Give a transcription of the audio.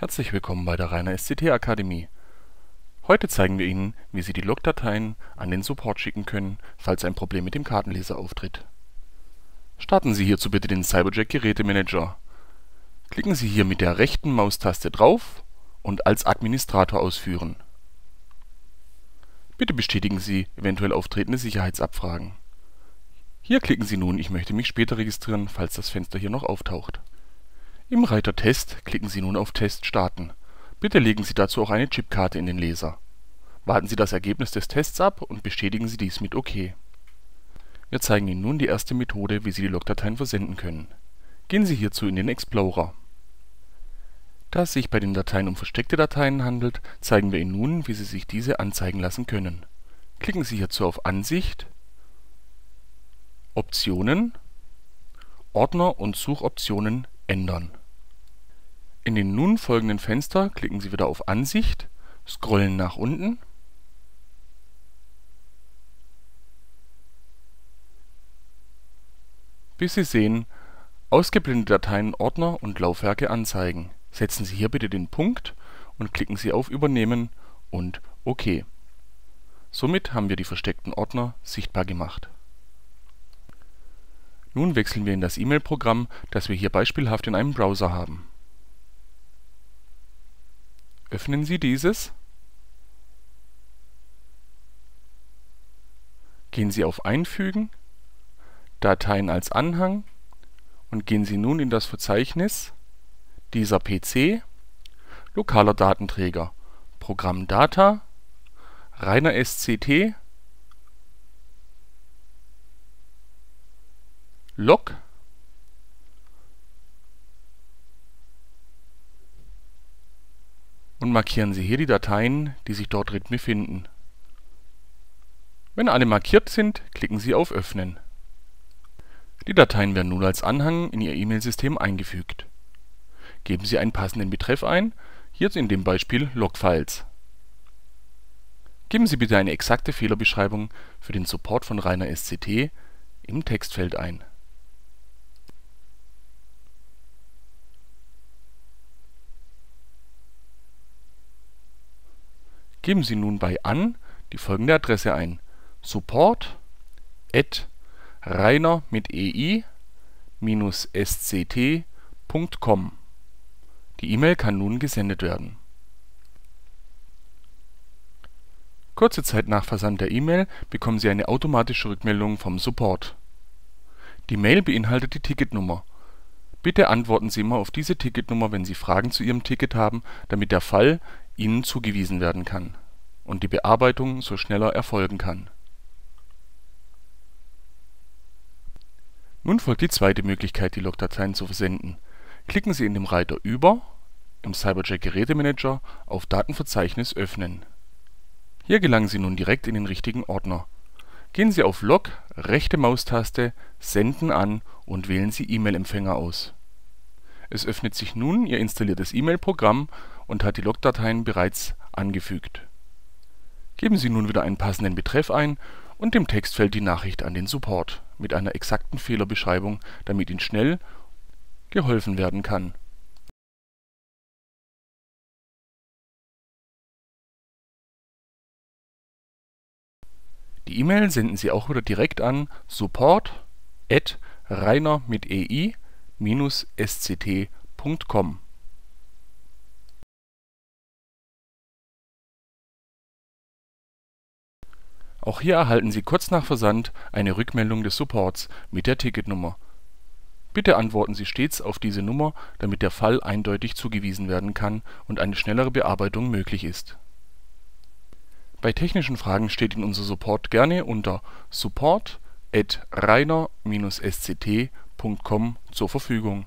Herzlich willkommen bei der Rainer SCT Akademie. Heute zeigen wir Ihnen, wie Sie die Logdateien an den Support schicken können, falls ein Problem mit dem Kartenleser auftritt. Starten Sie hierzu bitte den Cyberjack Gerätemanager. Klicken Sie hier mit der rechten Maustaste drauf und als Administrator ausführen. Bitte bestätigen Sie eventuell auftretende Sicherheitsabfragen. Hier klicken Sie nun Ich möchte mich später registrieren, falls das Fenster hier noch auftaucht. Im Reiter Test klicken Sie nun auf Test starten. Bitte legen Sie dazu auch eine Chipkarte in den Leser. Warten Sie das Ergebnis des Tests ab und bestätigen Sie dies mit OK. Wir zeigen Ihnen nun die erste Methode, wie Sie die Logdateien versenden können. Gehen Sie hierzu in den Explorer. Da es sich bei den Dateien um versteckte Dateien handelt, zeigen wir Ihnen nun, wie Sie sich diese anzeigen lassen können. Klicken Sie hierzu auf Ansicht, Optionen, Ordner und Suchoptionen ändern. In den nun folgenden Fenster klicken Sie wieder auf Ansicht, scrollen nach unten bis Sie sehen Ausgeblendete Dateien Ordner und Laufwerke anzeigen. Setzen Sie hier bitte den Punkt und klicken Sie auf Übernehmen und OK. Somit haben wir die versteckten Ordner sichtbar gemacht. Nun wechseln wir in das E-Mail-Programm, das wir hier beispielhaft in einem Browser haben. Öffnen Sie dieses. Gehen Sie auf Einfügen, Dateien als Anhang und gehen Sie nun in das Verzeichnis dieser PC, lokaler Datenträger, Programm Data, reiner SCT, Log und markieren Sie hier die Dateien, die sich dort drin befinden. Wenn alle markiert sind, klicken Sie auf Öffnen. Die Dateien werden nun als Anhang in Ihr E-Mail-System eingefügt. Geben Sie einen passenden Betreff ein, hier in dem Beispiel Logfiles. Geben Sie bitte eine exakte Fehlerbeschreibung für den Support von reiner SCT im Textfeld ein. Geben Sie nun bei An die folgende Adresse ein: support@ reiner mit ei-sct.com. Die E-Mail kann nun gesendet werden. Kurze Zeit nach Versand der E-Mail bekommen Sie eine automatische Rückmeldung vom Support. Die Mail beinhaltet die Ticketnummer. Bitte antworten Sie immer auf diese Ticketnummer, wenn Sie Fragen zu Ihrem Ticket haben, damit der Fall Ihnen zugewiesen werden kann und die Bearbeitung so schneller erfolgen kann Nun folgt die zweite Möglichkeit, die Logdateien zu versenden. Klicken Sie in dem Reiter Über im Cyberjack Gerätemanager auf Datenverzeichnis öffnen. Hier gelangen Sie nun direkt in den richtigen Ordner. Gehen Sie auf Log, rechte Maustaste, Senden an und wählen Sie E-Mail-Empfänger aus. Es öffnet sich nun Ihr installiertes E-Mail-Programm und hat die Logdateien bereits angefügt. Geben Sie nun wieder einen passenden Betreff ein und im Textfeld die Nachricht an den Support mit einer exakten Fehlerbeschreibung, damit Ihnen schnell geholfen werden kann. Die E-Mail senden Sie auch wieder direkt an support@reiner mit ei-sct.com Auch hier erhalten Sie kurz nach Versand eine Rückmeldung des Supports mit der Ticketnummer. Bitte antworten Sie stets auf diese Nummer, damit der Fall eindeutig zugewiesen werden kann und eine schnellere Bearbeitung möglich ist. Bei technischen Fragen steht Ihnen unser Support gerne unter support@reiner-sct.com zur Verfügung